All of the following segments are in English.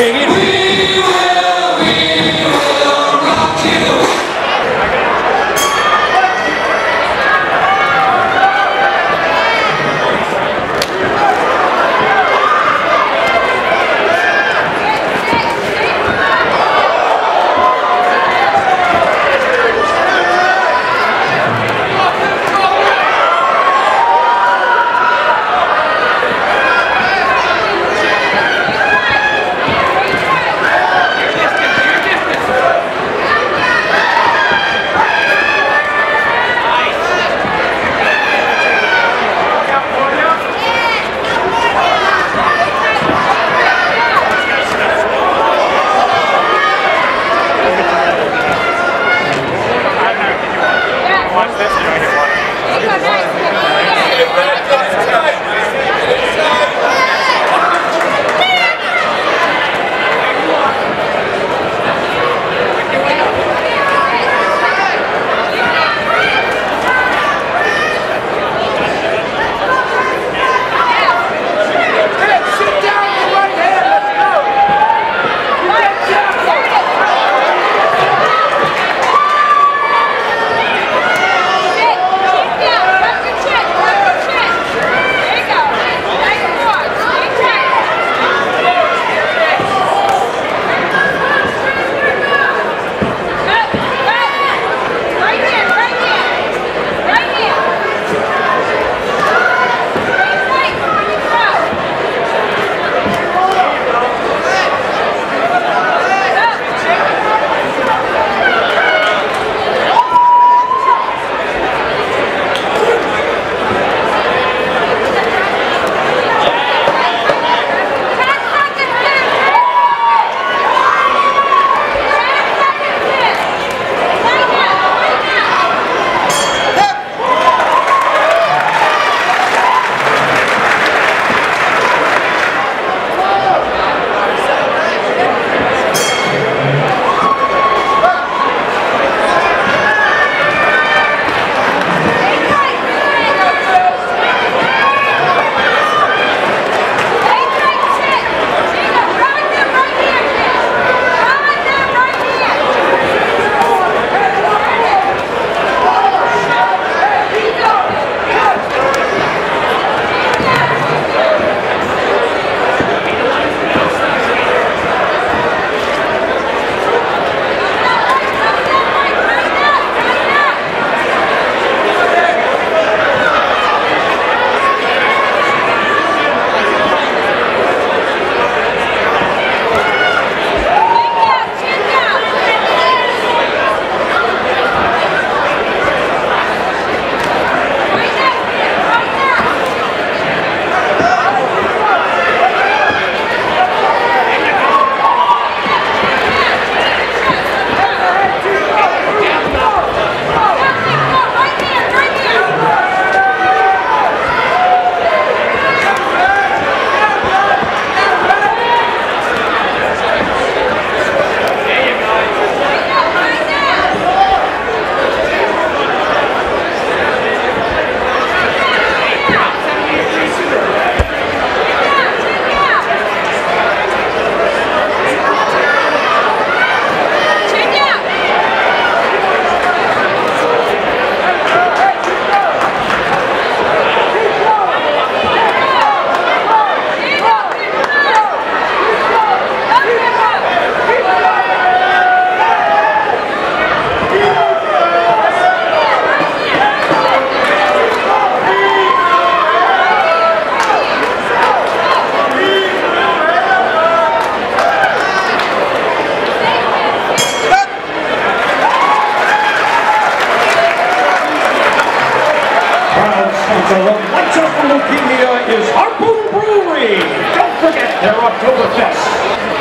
Sing And the Alexa for Leukemia is Harpoon Brewery. Don't forget their Oktoberfest.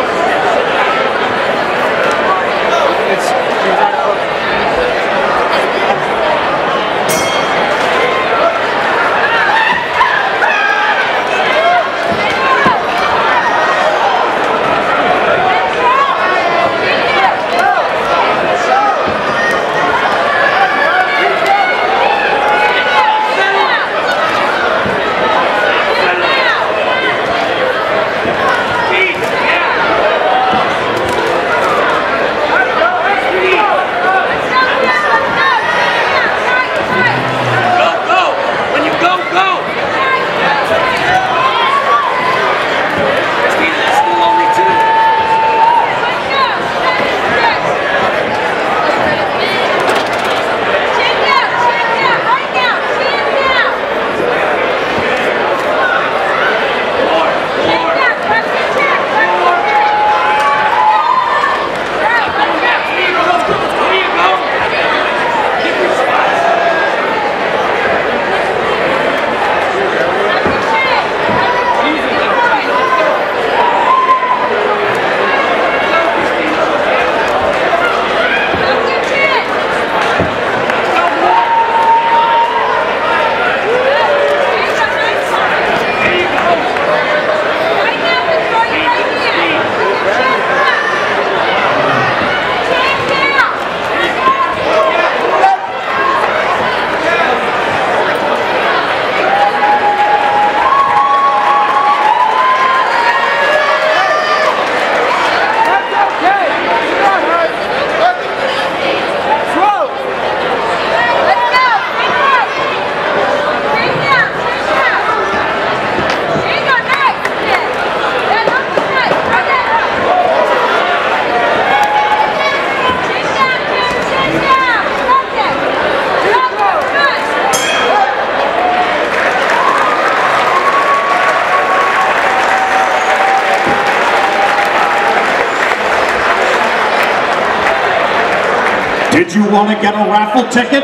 Did you want to get a raffle ticket?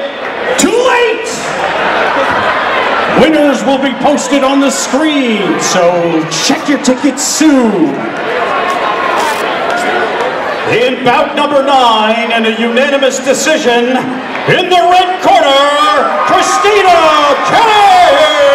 Too late! Winners will be posted on the screen, so check your tickets soon. In bout number nine, and a unanimous decision, in the red corner, Christina Kelly!